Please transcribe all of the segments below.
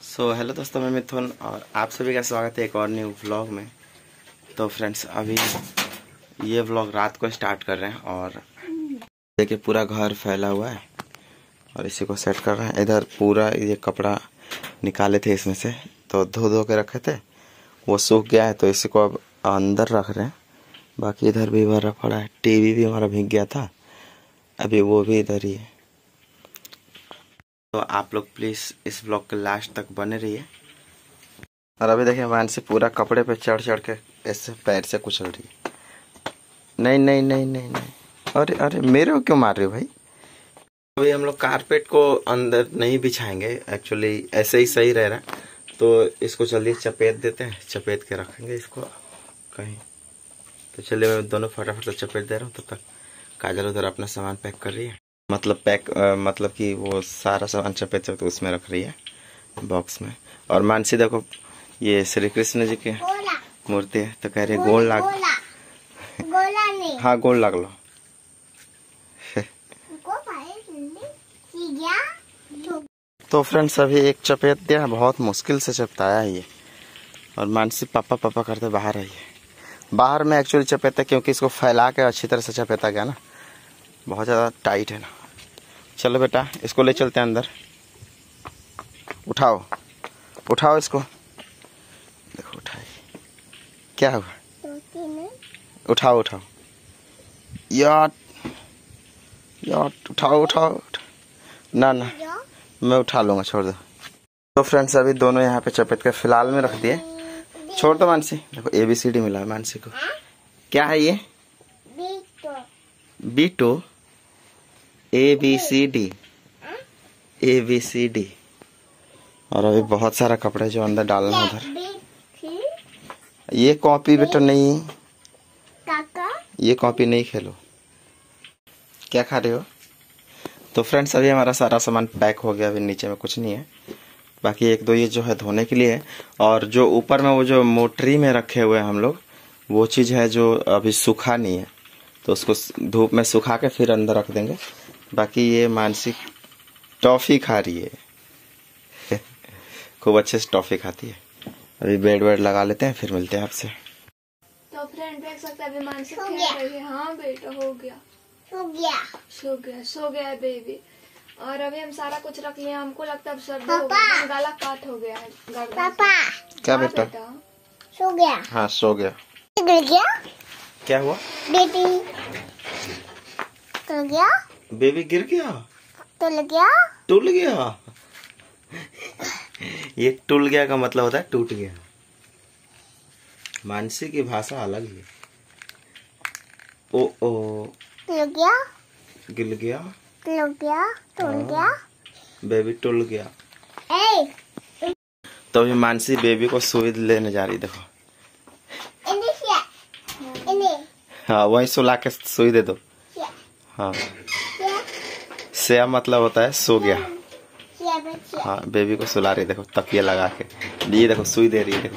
सो so, hello दोस्तों मैं मिथुन और आप सभी का स्वागत है एक और न्यू व्लॉग में। तो फ्रेंड्स अभी ये व्लॉग रात को स्टार्ट कर रहे हैं और देखिए पूरा घर फैला हुआ है और इसी को सेट कर रहे हैं। इधर पूरा ये कपड़ा निकाले थे इसमें से तो धो धो के रखे थे। वो सूख गया है तो इसी को अब अंदर रख रहे हैं। बाकी इधर भी भरा पड़ा है। टीवी भी हमारा भीग गया था। अभी वो भी इधर ही है। तो आप लोग प्लीज़ इस ब्लॉग के लास्ट तक बने रहिए। और अभी देखिए मान से पूरा कपड़े पे चढ़ चढ़ के ऐसे पैर से कुचल रही है। नहीं नहीं नहीं नहीं नहीं। अरे अरे मेरे को क्यों मार रहे हो भाई? अभी हम लोग कारपेट को अंदर नहीं बिछाएँगे। एक्चुअली ऐसे ही सही रह रहा है। तो इसको चलिए चपेट देते हैं। चपेट के रखेंगे इसको। कहीं। तो चलिए मैं दोनों फटाफट से चपेट दे रहा हूँ। तब तो तक काजल उधर अपना सामान पैक कर रही है। मतलब पैक आ, मतलब कि वो सारा सामान चपेट चपेट उसमें रख रही है बॉक्स में। और मानसी देखो ये श्री कृष्ण जी की मूर्ति है तो कह रही है गोल लाग गोला। हाँ गोल लाग लो। तो फ्रेंड्स अभी एक चपेट दिया बहुत मुश्किल से चपताया है ये। और मानसी पापा पापा करते बाहर आई है बाहर में एक्चुअली चपेता क्योंकि इसको फैला के अच्छी तरह से चपेता गया ना। बहुत ज़्यादा टाइट है ना। चलो बेटा इसको ले चलते हैं अंदर। उठाओ। उठाओ इसको। देखो उठाए। क्या हुआ? उठाओ उठाओ। यार यार उठाओ उठाओ उठाओ। ना ना मैं उठा लूँगा छोड़ दो। तो फ्रेंड्स अभी दोनों यहाँ पे चपेट के फ़िलहाल में रख दिए। छोड़ दो मानसी। देखो ए बी सी डी मिला है मानसी को। क्या है ये? B two A B C D A B C D और अभी बहुत सारा कपड़ा जो अंदर डालना है उधर। ये कॉपी बेटा नहीं ये कॉपी नहीं खेलो। क्या खा रहे हो? तो फ्रेंड्स अभी हमारा सारा सामान पैक हो गया, अभी नीचे में कुछ नहीं है। बाकी एक दो ये जो है धोने के लिए है। और जो ऊपर में वो जो मोटरी में रखे हुए हैं हम लोग, वो चीज़ है जो अभी सूखा नहीं है। तो उसको धूप में सुखा के फिर अंदर रख देंगे। बाकी ये मानसिक टॉफ़ी खा रही है। खूब अच्छे से टॉफ़ी खाती है। अभी बेड वेड लगा लेते हैं फिर मिलते हैं आपसे। तो फ्रेंड देख सकते हैं अभी मानसिक खेल रही है। हाँ बेटा हो गया। सो गया। सो गया सो गया बेबी और अभी हम सारा कुछ रख लिया हमको लगता है अब सर्दी हो। गई। गला काट हो गया है पापा। क्या हाँ, बेटा? सो गया। हाँ सो गया। गिर गया। क्या हुआ? बेटी। तो गया। बेबी गिर गया? लग गया? टूट गया? ये टूट गया का मतलब होता है टूट गया। मानसी की भाषा अलग ही। है ओ ओ। लग गया? गिल गया? लग गया? तो गया? बेबी टूट गया। ए! तो अभी मानसी बेबी को सुई लेने जा रही देखो। इन्हें हाँ वही सुला के सुई दे दो। हाँ। सेया मतलब होता है सो गया। हाँ बेबी को सुला रही देखो तकिया लगा के। ये देखो सुई दे रही है देखो।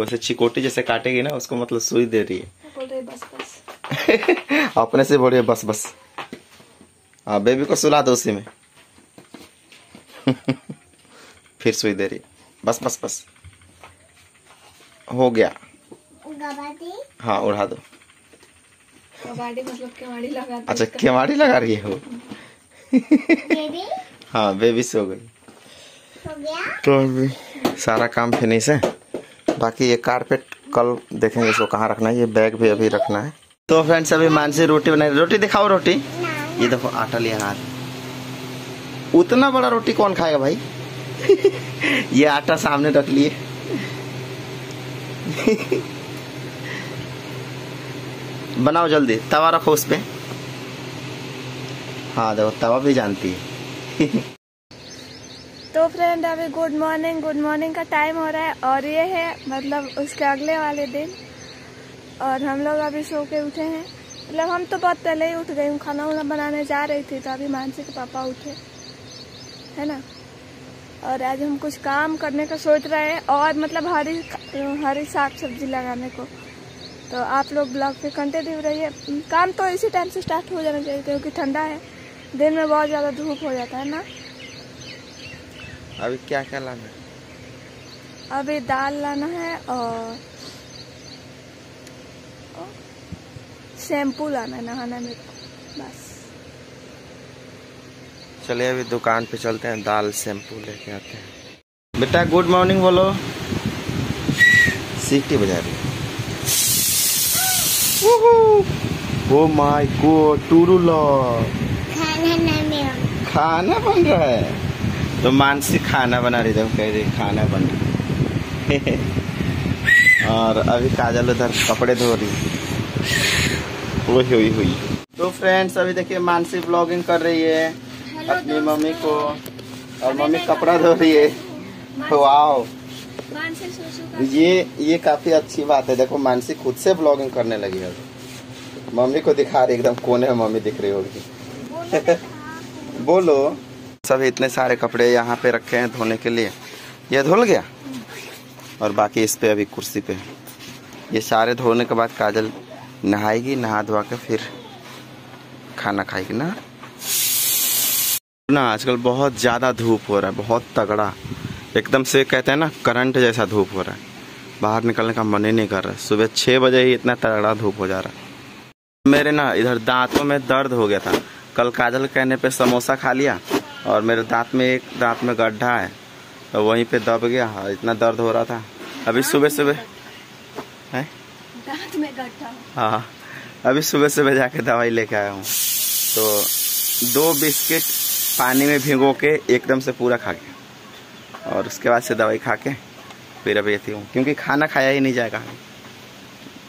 वैसे चिकोटी जैसे काटेगी ना उसको मतलब सुई दे रही है। बस बस। अपने से बोलिए बस बस। हाँ बेबी को सुला दो उसी में। फिर सुई दे रही है। बस बस बस। हो गया। हाँ उड़ा दो। कबाड़ी मतलब केवाड़ी लगा अच्छा केवाड़ी लगा रही है? वो बेबी? हाँ बेबी सो गई। तो अभी सारा काम फिनिश है। बाकी ये कारपेट कल देखेंगे इसको कहाँ रखना है। ये बैग भी अभी रखना है। तो फ्रेंड्स अभी मानसी रोटी बनाई। रोटी दिखाओ रोटी। ये देखो आटा लिया हाथ उतना बड़ा रोटी कौन खाएगा भाई? ये आटा सामने रख लिए। बनाओ जल्दी। तवा रखो उस पे। हाँ देखो, तवा भी जानती है। तो फ्रेंड अभी गुड मॉर्निंग गुड मॉर्निंग का टाइम हो रहा है और ये है मतलब उसके अगले वाले दिन। और हम लोग अभी सो के उठे हैं। मतलब हम तो बहुत पहले ही उठ गई हूँ, खाना वाना बनाने जा रही थी तो अभी मानसी के पापा उठे। है ना? और आज हम कुछ काम करने का सोच रहे हैं और मतलब हरी हरी साग सब्ज़ी लगाने को। तो आप लोग ब्लॉग पे कंटिन्यू रहिए काम तो इसी टाइम से स्टार्ट हो जाना चाहिए क्योंकि ठंडा है। दिन में बहुत ज़्यादा धूप हो जाता है ना? अभी क्या क्या लाना है? अभी दाल लाना है और शैम्पू लाना है नहाना मेरे को बस। चलिए अभी दुकान पे चलते हैं दाल शैम्पू लेके आते हैं। बेटा गुड मॉर्निंग बोलो। सीटी बजा रही ओ माय गॉड टूरू खाना ना खाना बन रहा है। तो मानसी खाना बना रही थी कह रही खाना बन रहा है। और अभी काजल उधर कपड़े धो रही हुई हुई हुई तो फ्रेंड्स अभी देखिए मानसी ब्लॉगिंग कर रही है अपनी मम्मी को। और मम्मी कपड़ा धो रही है। वाओ ये ये काफ़ी अच्छी बात है। देखो मानसी खुद से ब्लॉगिंग करने लगी है। मम्मी को दिखा रही, एकदम कोने में मम्मी दिख रही होगी। बोलो। सब इतने सारे कपड़े यहाँ पे रखे हैं धोने के लिए। ये धुल गया? और बाकी इस पे अभी कुर्सी पे। ये सारे धोने के बाद काजल नहाएगी, नहा धोआ के फिर खाना खाएगी ना? ना, आजकल बहुत ज़्यादा धूप हो रहा है, बहुत तगड़ा। एकदम से कहते हैं ना करंट जैसा धूप हो रहा है। बाहर निकलने का मन ही नहीं कर रहा। है सुबह छः बजे ही इतना तगड़ा धूप हो जा रहा। है मेरे ना इधर दांतों में दर्द हो गया था। कल काजल कहने पे समोसा खा लिया और मेरे दांत में एक दांत में गड्ढा है। तो वहीं पे दब गया इतना दर्द हो रहा था। अभी सुबह सुबह है? दांत में गड्ढा। हाँ। अभी सुबह सुबह जाके दवाई लेके आया हूँ। तो दो बिस्किट पानी में भिगो के एकदम से पूरा खा गया। और उसके बाद से दवाई खा के फिर अभी थी हूँ। क्योंकि खाना खाया ही नहीं जाएगा।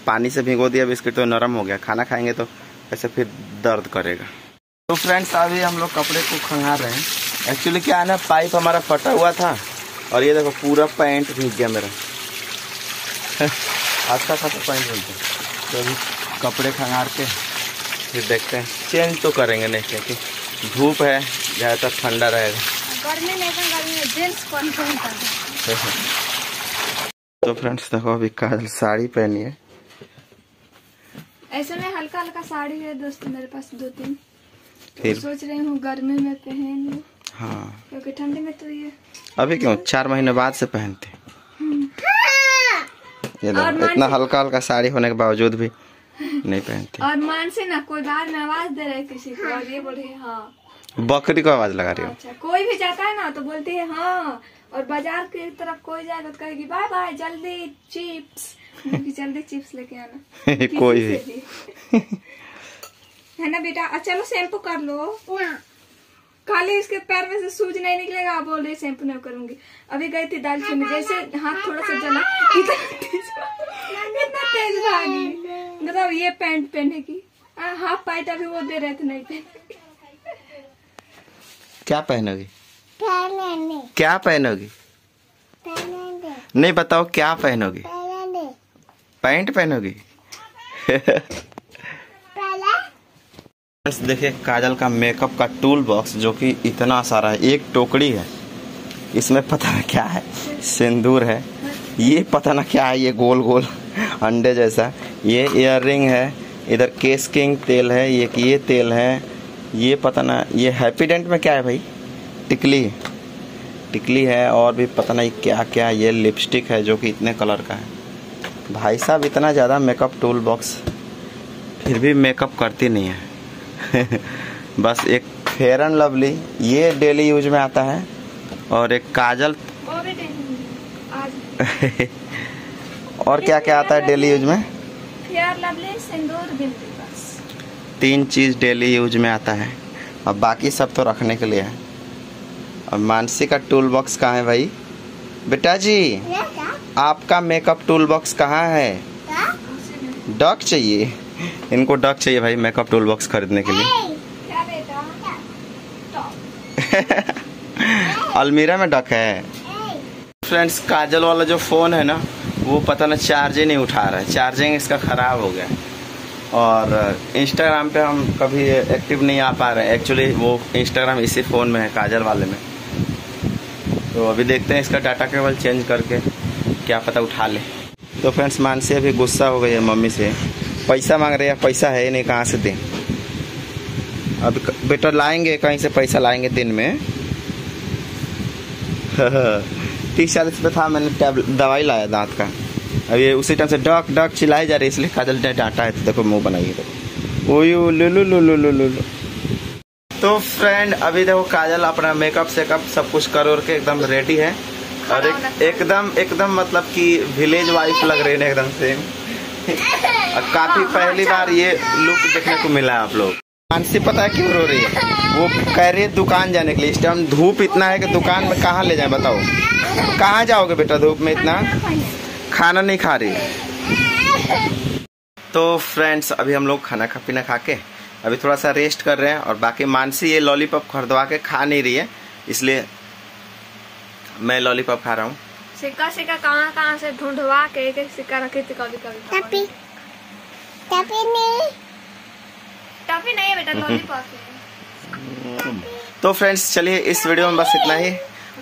पानी से भिगो दिया, बिस्किट तो नरम हो गया। खाना खाएँगे तो ऐसे फिर दर्द करेगा। तो फ्रेंड्स, अभी हम लोग कपड़े को खंगार रहे हैं। एक्चुअली क्या है ना, पाइप हमारा फटा हुआ था और ये देखो, पूरा पैंट भीग गया मेरा। अच्छा खासा पैंट भीग गया। तो अभी कपड़े खंगार के फिर देखते हैं। चेंज तो करेंगे, नहीं, क्योंकि धूप है, ज़्यादातर ठंडा रहेगा। गर्मी नहीं तो गर्मी में जींस कौन पहनता है तो फ्रेंड्स देखो अभी काजल साड़ी पहनी है। ऐसे में हल्का हल्का साड़ी है दोस्त मेरे पास दो तीन। तो सोच रही हूँ गर्मी में पहन लूँ। हाँ। क्योंकि ठंडी में तो ये अभी क्यों? चार महीने बाद से पहनते। ये इतना हल्का हल्का साड़ी होने के बावजूद भी नहीं पहनते। और मान से ना कोई बाहर में आवाज़ दे रहे किसी को और ये बोल रही हाँ। बकरी को आवाज़ लगा रही हो। अच्छा कोई भी जाता है ना तो बोलती है हाँ। और बाज़ार की तरफ़ कोई जाएगा तो कहेगी बाय बाय जल्दी चिप्स। जल्दी चिप्स लेके आना। कोई भी। है ना बेटा? अच्छा चलो शैम्पू कर लो। खाली इसके पैर में से सूज नहीं निकलेगा आप बोल रही शैम्पू नहीं करूँगी। अभी गई थी दाल चीनी जैसे हाथ थोड़ा सा जला इतना तेज भागी मतलब ये पैंट पहने की हाँ, हाफ़ पैंट अभी वो दे रहे थे नहीं पहने क्या पहनोगी? क्या पहनोगी? नहीं बताओ क्या पहनोगी? पैंट पहनोगी? फ्रेंड्स देखिए काजल का मेकअप का टूल बॉक्स जो कि इतना सारा है एक टोकरी है। इसमें पता ना क्या है सिंदूर है। ये पता ना क्या है ये गोल गोल अंडे जैसा। ये इयर है इधर केस किंग तेल है ये ये तेल है। ये पता ना ये हैप्पी डेंट में क्या है भाई? टिकली। टिकली है और भी पता नहीं क्या क्या ये लिपस्टिक है जो कि इतने कलर का है। भाई साहब इतना ज़्यादा मेकअप टूल बॉक्स फिर भी मेकअप करती नहीं है। बस एक फेयर एंड लवली ये डेली यूज़ में आता है। और एक काजल वो भी टेंशन आज और क्या क्या आता है डेली यूज़ में? फेयर लवली सिंदूर बिंदी तीन चीज़ डेली यूज़ में आता है। और बाकी सब तो रखने के लिए है। और मानसी का टूल बॉक्स कहाँ है भाई? बेटा जी, आपका मेकअप टूल बॉक्स कहाँ है? डक चाहिए। इनको डक चाहिए भाई मेकअप टूल बॉक्स खरीदने के लिए। अलमीरा में डक है। फ्रेंड्स काजल वाला जो फ़ोन है ना, वो पता ना चार्ज ही नहीं उठा रहा है। चार्जिंग इसका ख़राब हो गया। है। और इंस्टाग्राम पे हम कभी एक्टिव नहीं आ पा रहे हैं। एक्चुअली वो इंस्टाग्राम इसी फ़ोन में है, काजल वाले में। तो अभी देखते हैं इसका डाटा केबल चेंज करके क्या पता उठा ले। तो फ्रेंड्स मानसी, अभी गुस्सा हो गई है मम्मी से। पैसा मांग रहे हैं, पैसा है नहीं, कहाँ से दें? अब बेटा लाएँगे, कहीं से पैसा लाएँगे दिन में? तीस चालीस पे था मैंने टैबलेट दवाई लाया दांत का। अब ये उसी टाइम से डक डक चिल्लाई जा रही है इसलिए काजल ने डांटा है तो देखो मुँह बनाइए देखो ओयो लु लु लु लु लु लु लु। तो फ्रेंड अभी देखो काजल अपना मेकअप सेकअप सब कुछ कर और के एकदम रेडी है। और एक, एकदम एकदम मतलब कि विलेज वाइफ लग रही है एकदम से और काफ़ी पहली बार ये लुक देखने को मिला है आप लोग। मानसी पता है क्यों रो रही है? वो कह रही है दुकान जाने के लिए। इस टाइम धूप इतना है कि दुकान में कहाँ ले जाए बताओ। कहाँ जाओगे बेटा धूप में इतना? खाना नहीं खा रही। तो फ्रेंड्स अभी हम लोग खाना खा पीना खा के अभी थोड़ा सा रेस्ट कर रहे हैं और बाकी मानसी ये लॉलीपॉप खरीदवा के खा नहीं रही है इसलिए मैं लॉलीपॉप खा रहा हूँ। सिक्का सिक्का कहाँ कहाँ से ढूंढवा के एक एक सिक्का रखी थी कभी कभी टपी। टपी नहीं। टॉफी नहीं बेटा लॉलीपॉप तो फ्रेंड्स चलिए इस वीडियो में बस इतना ही।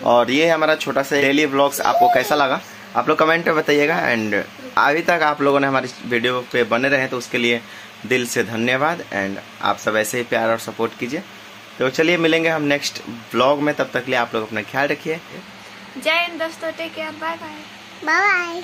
और ये हमारा छोटा सा डेली ब्लॉग्स आपको कैसा लगा? आप लोग कमेंट में बताइएगा एंड अभी तक आप लोगों ने हमारे वीडियो पे बने रहे तो उसके लिए दिल से धन्यवाद एंड आप सब ऐसे ही प्यार और सपोर्ट कीजिए। तो चलिए मिलेंगे हम नेक्स्ट ब्लॉग में तब तक लिए आप लोग अपना ख्याल रखिए। जय हिंद दोस्तों take care bye bye bye bye